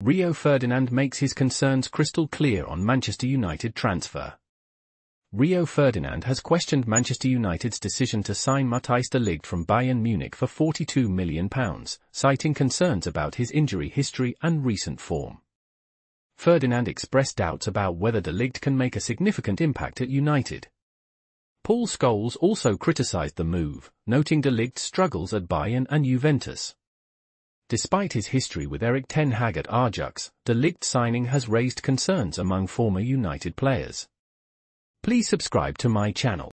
Rio Ferdinand makes his concerns crystal clear on Manchester United transfer. Rio Ferdinand has questioned Manchester United's decision to sign Matthijs de Ligt from Bayern Munich for £42 million, citing concerns about his injury history and recent form. Ferdinand expressed doubts about whether de Ligt can make a significant impact at United. Paul Scholes also criticised the move, noting de Ligt's struggles at Bayern and Juventus. Despite his history with Erik ten Hag at Ajax, de Ligt signing has raised concerns among former United players. Please subscribe to my channel.